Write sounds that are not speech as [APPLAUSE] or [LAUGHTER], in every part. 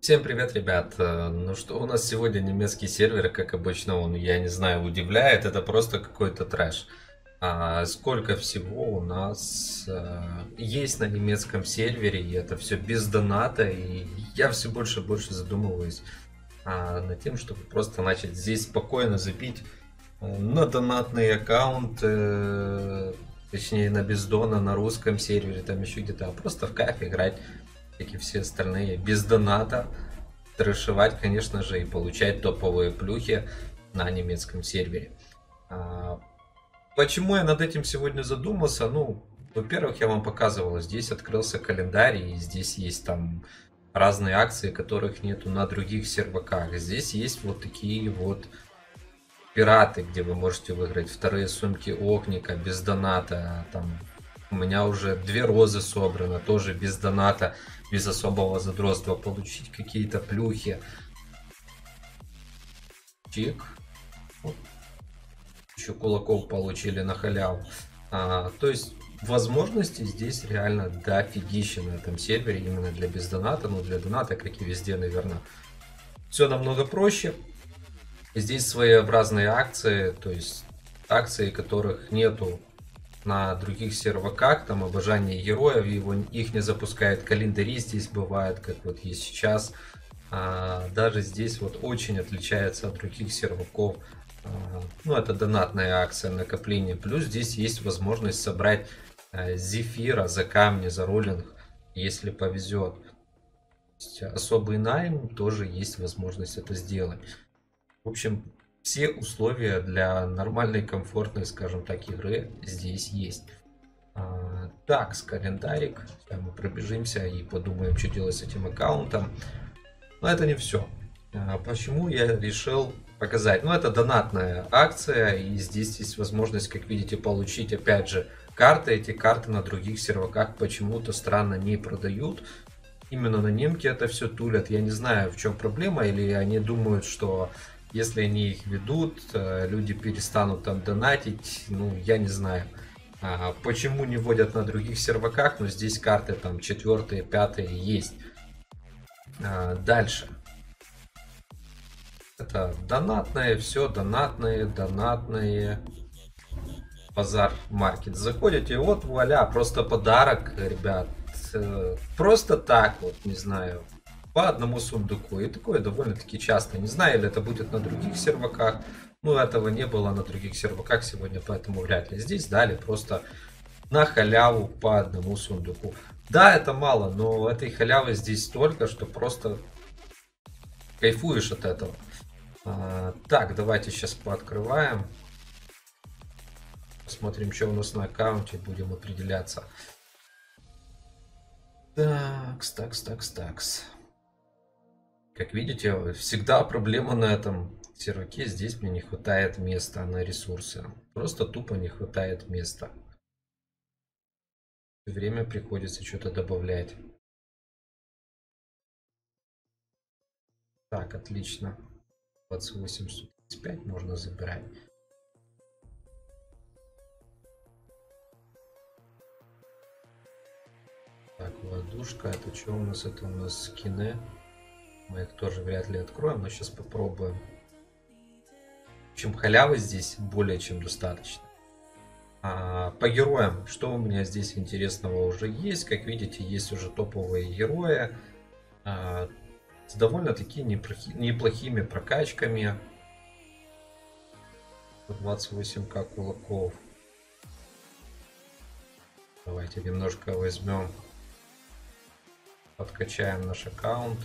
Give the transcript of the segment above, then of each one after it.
Всем привет, ребят! Э, Ну что у нас сегодня немецкий сервер, как обычно, он, я не знаю, удивляет, это просто какой-то трэш. А сколько всего у нас э, есть на немецком сервере, и это все без доната, и я все больше и больше задумываюсь а, над тем, чтобы просто начать здесь спокойно забить э, на донатный аккаунт, э, точнее на бездона, на русском сервере, там еще где-то, а просто в кайф играть как и все остальные, без доната, трэшевать, конечно же, и получать топовые плюхи на немецком сервере. А, Почему я над этим сегодня задумался? Ну, во-первых, я вам показывал, здесь открылся календарь, и здесь есть там разные акции, которых нету на других серваках. Здесь есть вот такие вот пираты, где вы можете выиграть вторые сумки Окника без доната. Там у меня уже две розы собрано, тоже без доната без особого задротства получить какие-то плюхи. Чик. Еще кулаков получили на халяву. А, то есть возможности здесь реально дофигища на этом сервере именно для бездоната, ну для доната, как и везде, наверное. Все намного проще. Здесь своеобразные акции, то есть акции, которых нету на других серваках, там обожание героев, его, их не запускает календари, здесь бывает, как вот есть сейчас. А, даже здесь вот очень отличается от других серваков. А, ну, это донатная акция накопления. Плюс здесь есть возможность собрать а, зефира за камни, за роллинг, если повезет. Особый найм тоже есть возможность это сделать. В общем, все условия для нормальной, комфортной, скажем так, игры здесь есть. А, так, с календарик. Сейчас мы пробежимся и подумаем, что делать с этим аккаунтом. Но это не все. А, почему я решил показать? Ну, это донатная акция, и здесь есть возможность, как видите, получить, опять же, карты. Эти карты на других серваках почему-то странно не продают. Именно на немке это все тулят. Я не знаю, в чем проблема, или они думают, что если они их ведут, э, люди перестанут там донатить, ну, я не знаю. А, почему не вводят на других серваках, но здесь карты там четвертые, пятые есть. А, дальше. Это донатные, все донатные, донатные. Базар маркет. Заходите, вот вуаля, просто подарок, ребят. Э, просто так вот, не знаю, по одному сундуку. И такое довольно-таки часто. Не знаю, ли это будет на других серваках. Ну, этого не было на других серваках сегодня, поэтому вряд ли. Здесь дали просто на халяву по одному сундуку. Да, это мало, но этой халявы здесь столько, что просто кайфуешь от этого. А, так, давайте сейчас пооткрываем. Посмотрим, что у нас на аккаунте, будем определяться. Такс, такс, такс, такс. Как видите, всегда проблема на этом серваке. Здесь мне не хватает места на ресурсы. Просто тупо не хватает места. Время приходится что-то добавлять. Так, отлично. 28 135 можно забирать. Так, ладушка. Это что у нас? Это у нас скины. Мы их тоже вряд ли откроем, но сейчас попробуем. Общем, халявы здесь более чем достаточно. А, по героям, что у меня здесь интересного уже есть? Как видите, есть уже топовые герои. А, с довольно-таки неплохи, неплохими прокачками. 28к кулаков. Давайте немножко возьмем, подкачаем наш аккаунт.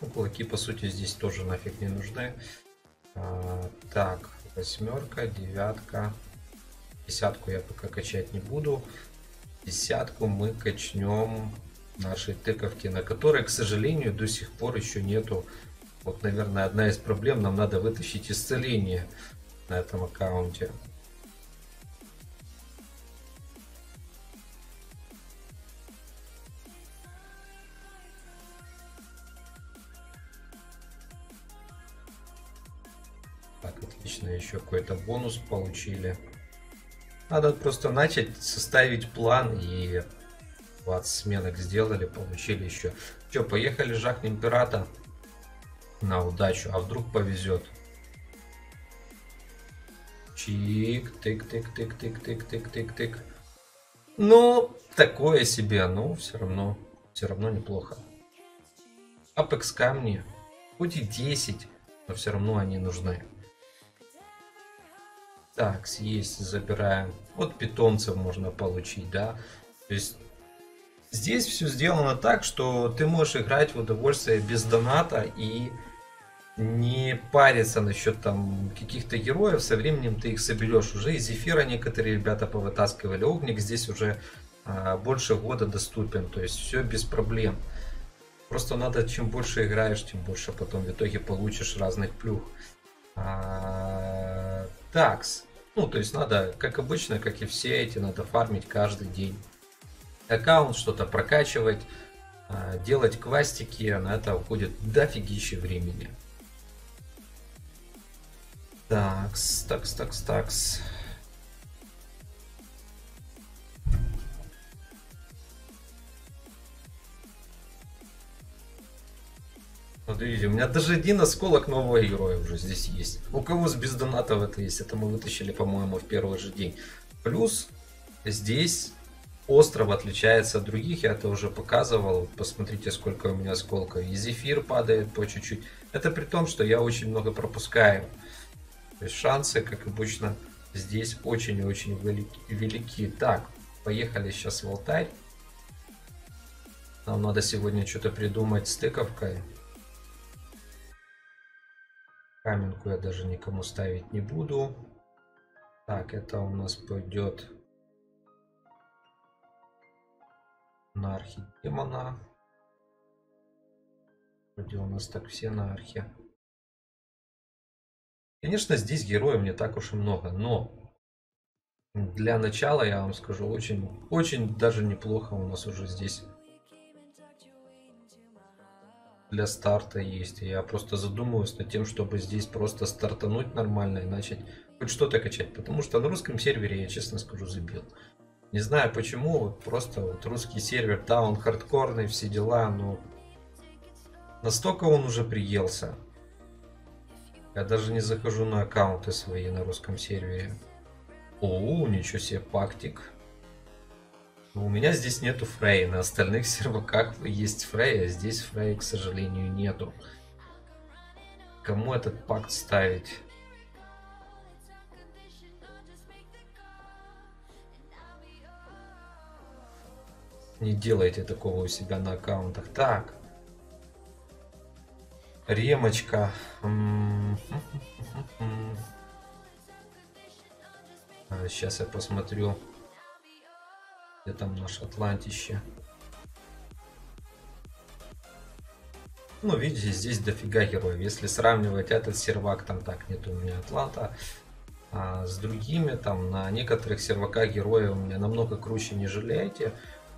Ну, кулаки, по сути, здесь тоже нафиг не нужны. А, так, восьмерка, девятка. Десятку я пока качать не буду. Десятку мы качнем нашей тыковки, на которой, к сожалению, до сих пор еще нету. Вот, наверное, одна из проблем. Нам надо вытащить исцеление на этом аккаунте. Еще какой-то бонус получили. Надо просто начать составить план и 20 сменок сделали, получили еще. Че, поехали жахнем пирата на удачу, а вдруг повезет. Чик, тык, тык, тык, тык, тык, тык, тык, тык. Ну, такое себе, но все равно, все равно неплохо. Апекс камни, хоть и 10, но все равно они нужны. Так, съесть, забираем. Вот питомцев можно получить, да. То есть здесь все сделано так, что ты можешь играть в удовольствие без доната и не париться насчет там каких-то героев, со временем ты их соберешь. Уже из эфира некоторые ребята повытаскивали. Огник здесь уже а, больше года доступен, то есть все без проблем. Просто надо, чем больше играешь, тем больше потом в итоге получишь разных плюх. А, такс. Ну, то есть надо, как обычно, как и все эти, надо фармить каждый день. Аккаунт, что-то прокачивать, а, делать квастики, на это уходит дофигища времени. Такс, такс, такс, такс. Смотрите, у меня даже один осколок нового героя уже здесь есть. У кого с без донатов это есть? Это мы вытащили, по-моему, в первый же день. Плюс здесь остров отличается от других, я это уже показывал. Посмотрите, сколько у меня осколков. И зефир падает по чуть-чуть. Это при том, что я очень много пропускаю. То есть шансы, как обычно, здесь очень и очень велики, велики. Так, поехали сейчас в алтарь. Нам надо сегодня что-то придумать с тыковкой. Каменку я даже никому ставить не буду. Так, это у нас пойдет на архидемона. Вроде у нас так все на архе. Конечно, здесь героев не так уж и много, но для начала, я вам скажу, очень, очень даже неплохо у нас уже здесь для старта есть. Я просто задумываюсь над тем, чтобы здесь просто стартануть нормально и начать хоть что-то качать. Потому что на русском сервере, я честно скажу, забил. Не знаю почему, вот просто вот русский сервер, да, он хардкорный, все дела, но настолько он уже приелся. Я даже не захожу на аккаунты свои на русском сервере. О, ничего себе, пактик. Но у меня здесь нету Фрей. На остальных серваках есть Фрей, а здесь Фрей, к сожалению, нету. Кому этот пакт ставить? Не делайте такого у себя на аккаунтах. Так. Ремочка. Сейчас я посмотрю, где там наше Атлантище. Ну, видите, здесь дофига героев. Если сравнивать этот сервак, там так, нет у меня Атланта. А с другими, там, на некоторых серваках героев у меня намного круче, не жалеете.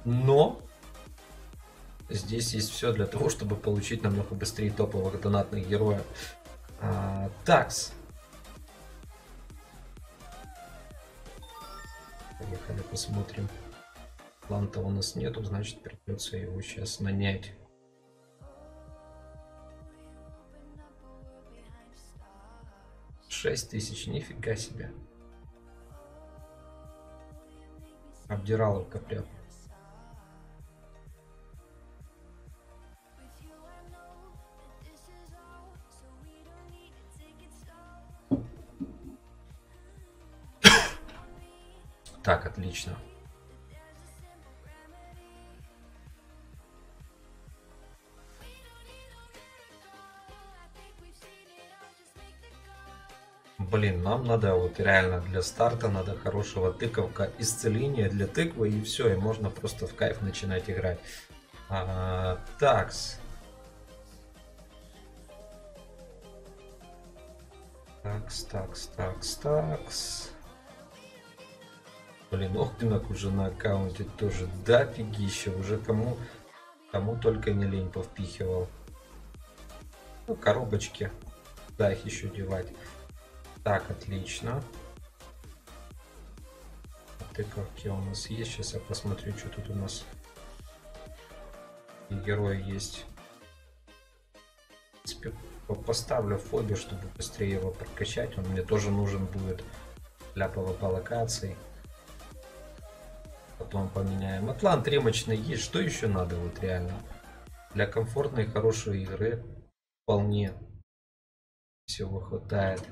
Но Здесь есть все для того, чтобы получить намного быстрее топовых донатных героев. А, такс. Поехали посмотрим. Планта у нас нету, значит придется его сейчас нанять. Шесть тысяч, нифига себе. Обдираловка прям. Так, отлично. Блин, нам надо вот реально для старта надо хорошего тыковка исцеления для тыквы и все, и можно просто в кайф начинать играть. А, такс. Такс, такс, такс, такс. Блин, Охтинок уже на аккаунте тоже дофигища. Уже кому, кому только не лень повпихивал. Ну, коробочки. Да, их еще девать. Так, отлично. Тыковки у нас есть. Сейчас я посмотрю, что тут у нас И герой есть. В принципе, поставлю фоби, чтобы быстрее его прокачать. Он мне тоже нужен будет для PvP локаций. Потом поменяем. Атлант ремочный есть. Что еще надо вот реально? Для комфортной хорошей игры вполне всего хватает.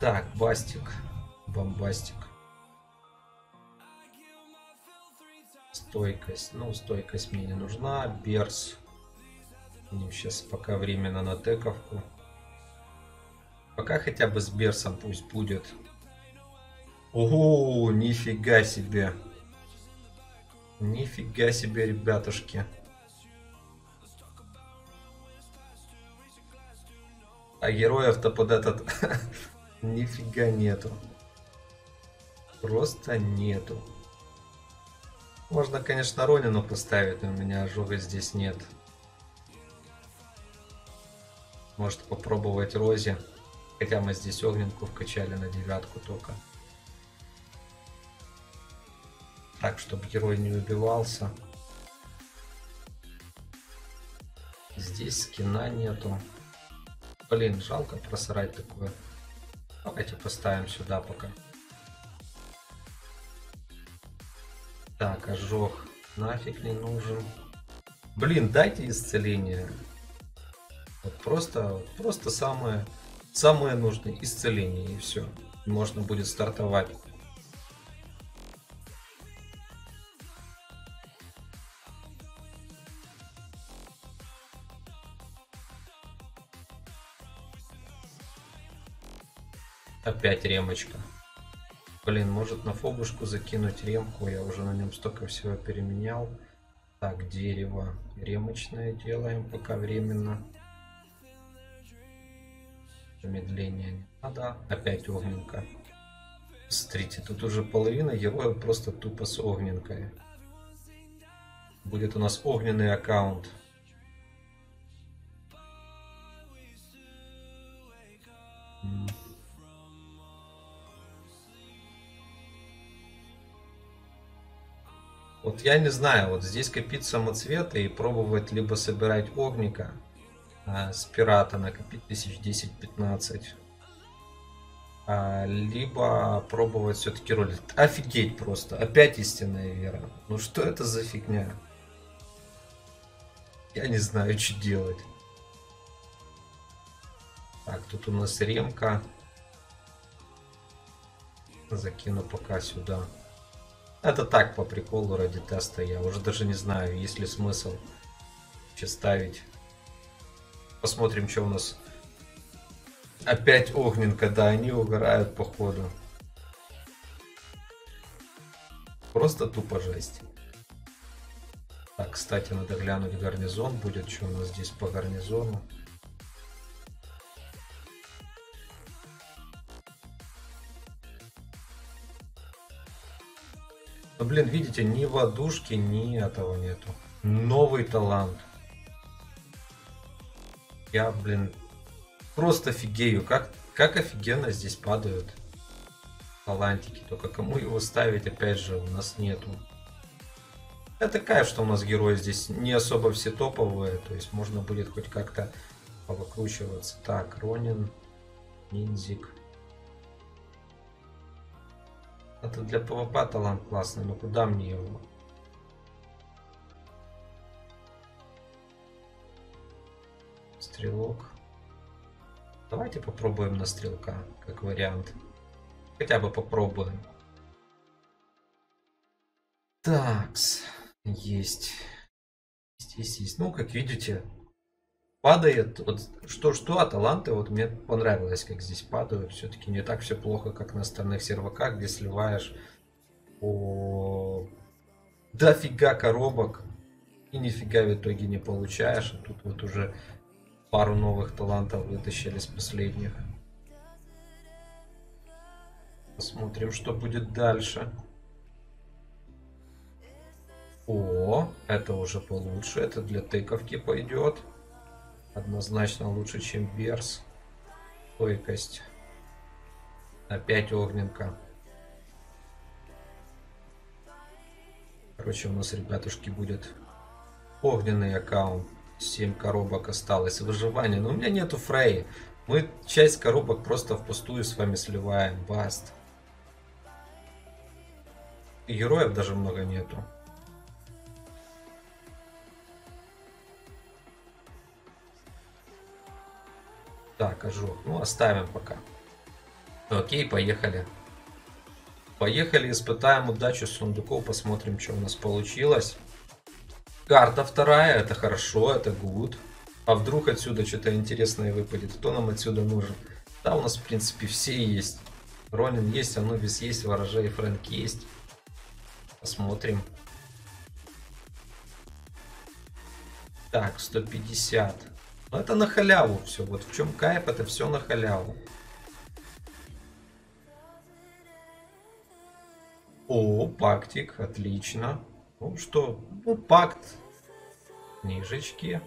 Так, бастик. Бомбастик. Стойкость. Ну, стойкость мне не нужна. Берс. Сейчас пока временно на тековку. Пока хотя бы с Берсом пусть будет. Ого, нифига себе. Нифига себе, ребятушки. А героев-то под этот [LAUGHS] нифига нету. Просто нету. Можно, конечно, Ронину поставить, но у меня ожога здесь нет. Может попробовать Рози. Хотя мы здесь огненку вкачали на девятку только. Так, чтобы герой не убивался. Здесь скина нету. Блин, жалко просрать такое. Давайте поставим сюда пока. Так, ожог нафиг не нужен. Блин, дайте исцеление. Вот просто, просто самое, самое нужное исцеление и все. Можно будет стартовать. Опять ремочка. Блин, может на фобушку закинуть ремку. Я уже на нем столько всего переменял. Так, дерево ремочное делаем пока временно. Замедление не надо. Опять огненка. Смотрите, тут уже половина героев просто тупо с огненкой. Будет у нас огненный аккаунт. Вот я не знаю, вот здесь копить самоцветы и пробовать либо собирать огника а, с пирата, накопить тысяч 10-15, а, либо пробовать все-таки ролик. Офигеть просто, опять истинная вера. Ну что это за фигня? Я не знаю, что делать. Так, тут у нас ремка. Закину пока сюда. Это так, по приколу, ради теста. Я уже даже не знаю, есть ли смысл вообще ставить. Посмотрим, что у нас. Опять огненка, да, они угорают походу. Просто тупо жесть. Так, кстати, надо глянуть гарнизон будет, что у нас здесь по гарнизону. Ну, блин, видите, ни водушки, ни этого нету. Новый талант. Я, блин, просто офигею. Как, как офигенно здесь падают талантики. Только кому его ставить, опять же, у нас нету. Это кайф, что у нас герои здесь не особо все топовые. То есть можно будет хоть как-то повыкручиваться. Так, Ронин, Ниндзик. Это для PvP талант классный, но куда мне его? Стрелок. Давайте попробуем на стрелка, как вариант. Хотя бы попробуем. Такс. Есть. Есть, есть, Ну, как видите, падает. Вот что-что, а таланты, вот мне понравилось, как здесь падают. Все-таки не так все плохо, как на остальных серваках, где сливаешь по дофига коробок и нифига в итоге не получаешь. А тут вот уже пару новых талантов вытащили с последних. Посмотрим, что будет дальше. О, это уже получше. Это для тыковки пойдет. Однозначно лучше, чем Берс. Стойкость. Опять огненка. Короче, у нас, ребятушки, будет огненный аккаунт. 7 коробок осталось. Выживание. Но у меня нету Фрей. Мы часть коробок просто впустую с вами сливаем. Баст. Героев даже много нету. Так, ожог. Ну, оставим пока. Окей, поехали. Поехали, испытаем удачу сундуков, посмотрим, что у нас получилось. Карта вторая, это хорошо, это good. А вдруг отсюда что-то интересное выпадет? Кто нам отсюда нужен? Да, у нас, в принципе, все есть. Ронин есть, Анубис есть, Ворожей Фрэнк есть. Посмотрим. Так, 150. Ну, это на халяву все. Вот в чем кайф, это все на халяву. О, пактик, отлично. Ну что, ну пакт, книжечки.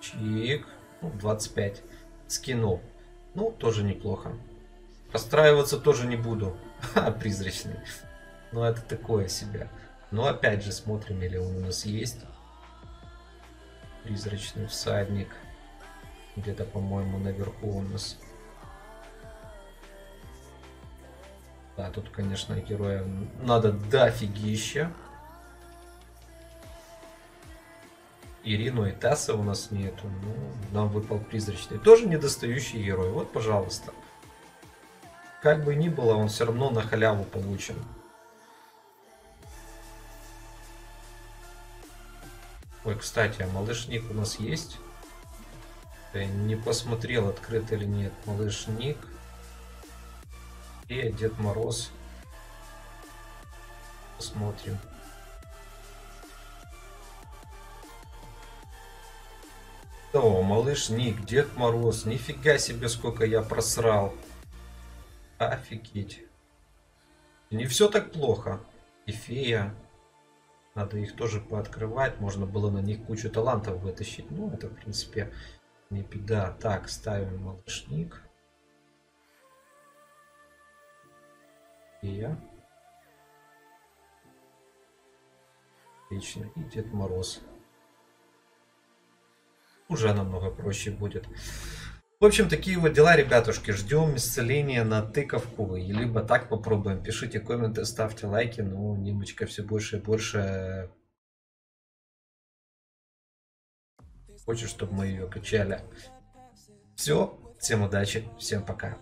Чик, ну 25 скинул. Ну, тоже неплохо. Расстраиваться тоже не буду. Ха, призрачный. Ну, это такое себе. Но опять же, смотрим, или он у нас есть. Призрачный всадник. Где-то, по-моему, наверху у нас. Да, тут, конечно, героя надо дофигища. Ирину и Тасса у нас нету. Ну, нам выпал призрачный. Тоже недостающий герой. Вот, пожалуйста. Как бы ни было, он все равно на халяву получен. Ой, кстати, малышник у нас есть? Я не посмотрел, открыт или нет. Малышник. И Дед Мороз. Посмотрим. О, малыш Ник, Дед Мороз. Нифига себе, сколько я просрал. Офигеть. Не все так плохо. И фея. Надо их тоже пооткрывать. Можно было на них кучу талантов вытащить. Ну, это, в принципе, не беда. Так, ставим малышник. Фея. Отлично. И Дед Мороз. Уже намного проще будет. В общем, такие вот дела, ребятушки. Ждем исцеления на тыковку. Либо так попробуем. Пишите комменты, ставьте лайки. Ну, Нимочка все больше и больше хочет, чтобы мы ее качали. Все. Всем удачи. Всем пока.